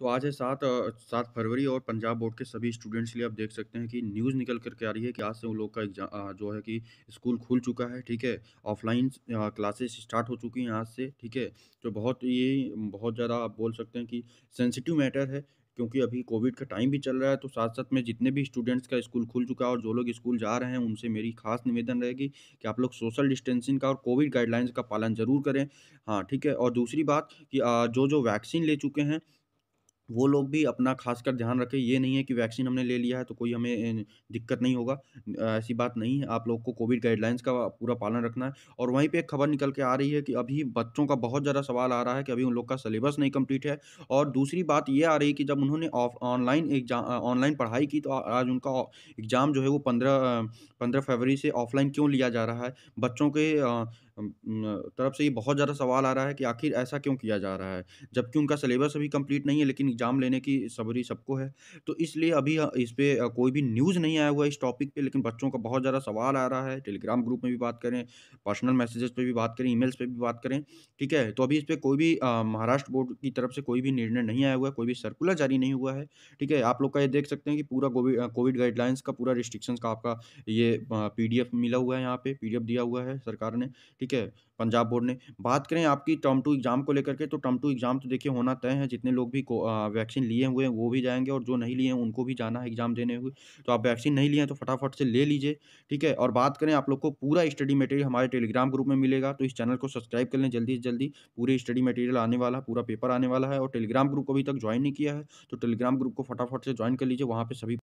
तो आज है सात सात फरवरी और पंजाब बोर्ड के सभी स्टूडेंट्स लिए आप देख सकते हैं कि न्यूज़ निकल करके आ रही है कि आज से उन लोग का एग्ज़ाम जो है कि स्कूल खुल चुका है, ठीक है? ऑफ़लाइन क्लासेस स्टार्ट हो चुकी हैं आज से, ठीक है? तो बहुत ये बहुत ज़्यादा आप बोल सकते हैं कि सेंसिटिव मैटर है क्योंकि अभी कोविड का टाइम भी चल रहा है, तो साथ-साथ में जितने भी स्टूडेंट्स का स्कूल खुल चुका है और जो लोग स्कूल जा रहे हैं, उनसे मेरी ख़ास निवेदन रहेगी कि आप लोग सोशल डिस्टेंसिंग का और कोविड गाइडलाइंस का पालन ज़रूर करें। हाँ, ठीक है? और दूसरी बात कि जो-जो वैक्सीन ले चुके हैं वो लोग भी अपना ख़ासकर ध्यान रखें, ये नहीं है कि वैक्सीन हमने ले लिया है तो कोई हमें दिक्कत नहीं होगा। ऐसी बात नहीं है, आप लोग को कोविड गाइडलाइंस का पूरा पालन रखना है और वहीं पे एक खबर निकल के आ रही है कि अभी बच्चों का बहुत ज़्यादा सवाल आ रहा है कि अभी उन लोग का सिलेबस नहीं कंप्लीट है और दूसरी बात ये आ रही है कि जब उन्होंने ऑनलाइन एग्ज़ाम ऑनलाइन पढ़ाई की तो आज उनका एग्ज़ाम जो है वो पंद्रह पंद्रह फरवरी से ऑफ़लाइन क्यों लिया जा रहा है? बच्चों के तरफ़ से ये बहुत ज़्यादा सवाल आ रहा है कि आखिर ऐसा क्यों किया जा रहा है? जबकि उनका सिलेबस अभी कंप्लीट नहीं है लेकिन एग्ज़ाम लेने की सबरी सबको है। तो इसलिए अभी इस पर कोई भी न्यूज़ नहीं आया हुआ इस टॉपिक पे लेकिन बच्चों का बहुत ज़्यादा सवाल आ रहा है। टेलीग्राम ग्रुप में भी बात करें, पर्सनल मैसेजेस पे भी बात करें, ईमेल्स पे भी बात करें, ठीक है? तो अभी इस पर कोई भी महाराष्ट्र बोर्ड की तरफ़ से कोई भी निर्णय नहीं आया हुआ है, कोई भी सर्कुलर जारी नहीं हुआ है, ठीक है? आप लोग का ये देख सकते हैं कि पूरा कोवि कोविड गाइडलाइंस का पूरा रिस्ट्रिक्शंस का आपका ये पीडीएफ मिला हुआ है यहाँ पे, पीडीएफ दिया हुआ है सरकार ने, ठीक है? पंजाब बोर्ड ने। बात करें आपकी टर्म टू एग्ज़ाम को लेकर के तो टर्म टू एग्ज़ाम तो देखिए होना तय है, जितने लोग भी वैक्सीन लिए हुए हैं वो भी जाएँगे और जो नहीं लिए हैं उनको भी जाना है एग्ज़ाम देने हुए। तो आप वैक्सीन नहीं लिए हैं तो फटाफट से ले लीजिए, ठीक है? और बात करें आप लोग को पूरा स्टडी मटेरियल हमारे टेलीग्राम ग्रुप में मिलेगा, तो इस चैनल को सब्सक्राइब कर लें जल्दी से जल्दी। पूरे स्टडी मटेरियल आने वाला है, पूरा पेपर आने वाला है और टेलीग्राम ग्रुप को अभी तक ज्वाइन नहीं किया है, तो टेलीग्राम ग्रुप को फटाफट से ज्वाइन कर लीजिए, वहाँ पर सभी